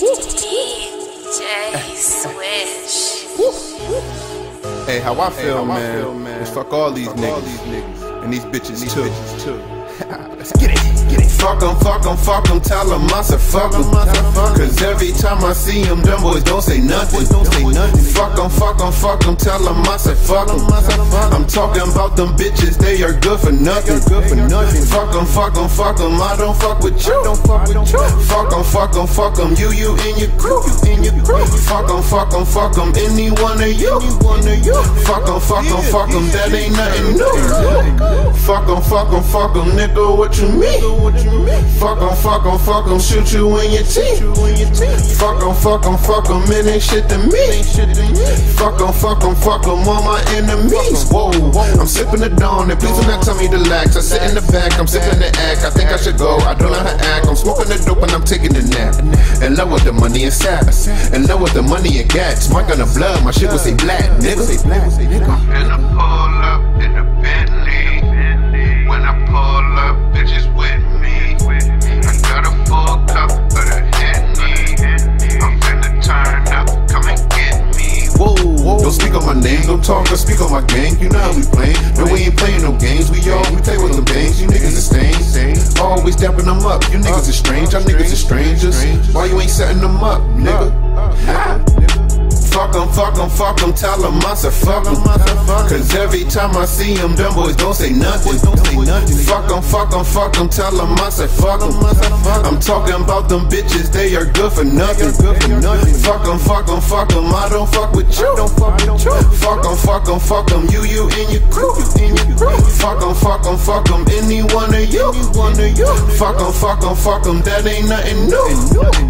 DJ Swish. Hey, how I feel, man, is fuck all these niggas, and these bitches too. Let's get it, get it. Fuck em, fuck em, fuck em, tell em I said fuck em. Cause every time I see them, them boys don't say nothing. Don't say nothing. Fuck em, fuck em, fuck em, tell em I said fuck em. I'm talking about them bitches, they are good for nothing. Good for nothing. Fuck em, fuck em, fuck em, I don't fuck with you. Don't fuck with you. Fuck em, fuck em, fuck em, you, you and your crew. You and your crew. Fuck em, fuck em, fuck em, any one of you. One of you. Fuck em, fuck em, fuck em, that ain't nothing new. Fuck em, fuck em, fuck em, nigga, what you mean? Fuck em, fuck em, fuck em, shoot you in your teeth. Fuck em, fuck em, fuck em, it ain't shit to me. Fuck em, fuck em, fuck em, all my enemies. Whoa, I'm sipping the dawn, and please do not tell me to relax. I sit in the back, I'm sipping the act. I think I should go, I don't know how to act. I'm smoking the dope and I'm taking the nap. And love with the money and saps. And love with the money and gats. My gun of blood, my shit will say black, nigga. And I pull up in a Bentley. Talk or speak on my gang. You know how we playing. No, we ain't playing no games. We all we play with them bangs. You niggas is stains. Always dapping them up. You niggas is strange. Y'all niggas is strangers. Why you ain't setting them up, nigga? Fuck em, fuck em, fuck em, tell em I said fuck em. Cause every time I see them, them boys don't say nothing. Fuck em, fuck em, fuck em, tell em I said fuck em. I'm talking about them bitches, they are good for nothing. Fuck em, fuck em, fuck em, I don't fuck with you. Fuck em, fuck em, em, you, you and your crew. Fuck em, fuck em, fuck em, any one of you. Fuck em, fuck em, fuck em, that ain't nothing new.